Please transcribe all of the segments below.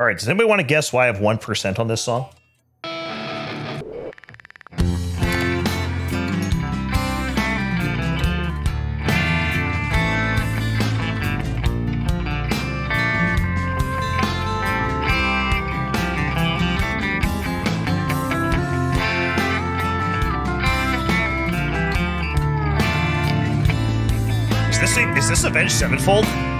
All right, does anybody want to guess why I have 1% on this song? Is this, is this Avenged Sevenfold?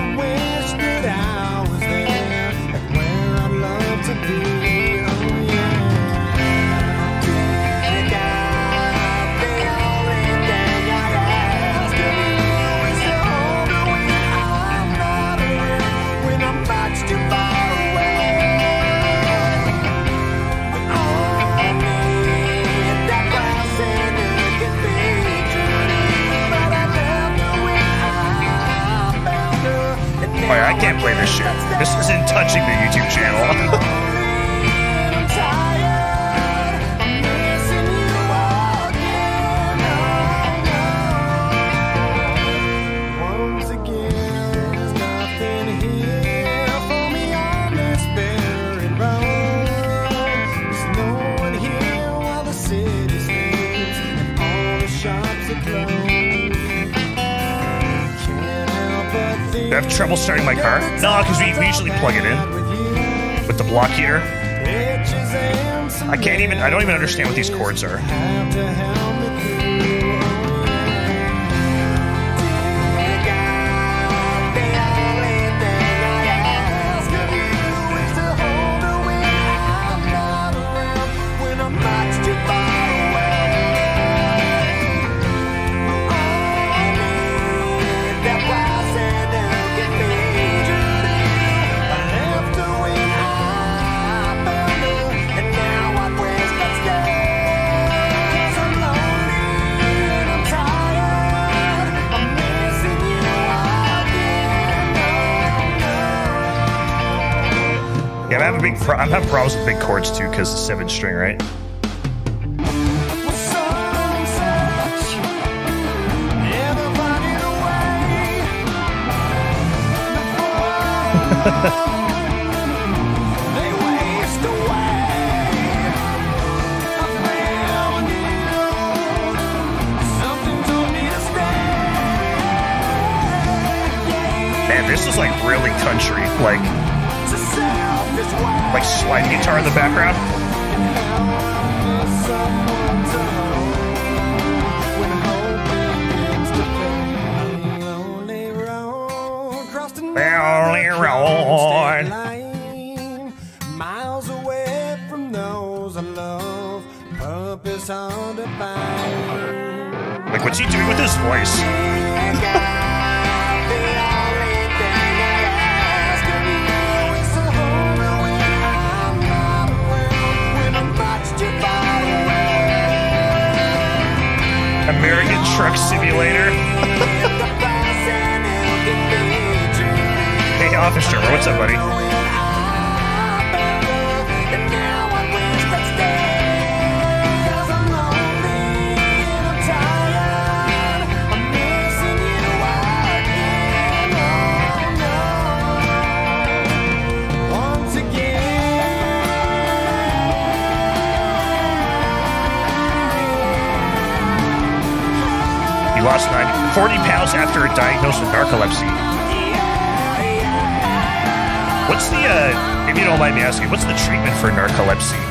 This isn't touching the YouTube channel. Have trouble starting my car? No, because we, we usually plug it in with the block heater. I can't even, I don't even understand what these chords are. Big, pro- I'm having problems with big chords too because the seven string, right? Man, this is like really country, like like slide guitar in the background. Someone to hold when hope begins to fade. Lonely road. Miles away from those I love. Purpose hard to find. Like, what's he doing with his voice? American Truck Simulator. The person who can be true to Hey, Office Drummer, what's up, buddy? Lost 90, 40 pounds after a diagnosis with narcolepsy. What's the, uh, if you don't mind me asking, what's the treatment for narcolepsy?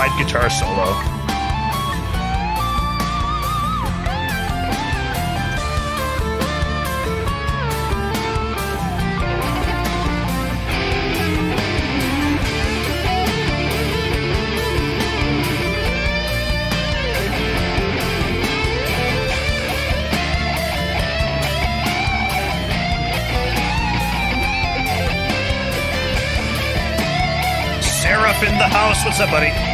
Slide guitar solo. In the house. What's up, buddy?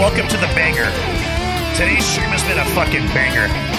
Welcome to the banger. Today's stream has been a fucking banger.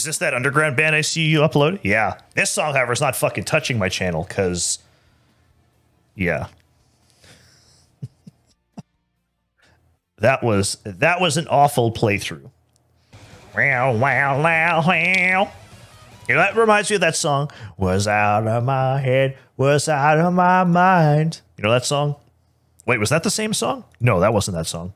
Is this that underground band I see you upload? Yeah. This song, however, is not fucking touching my channel because, yeah. that was that was an awful playthrough. Wow, wow, wow, wow. You know, that reminds me of that song. Was out of my head, was out of my mind. You know that song? Wait, was that the same song? No, that wasn't that song.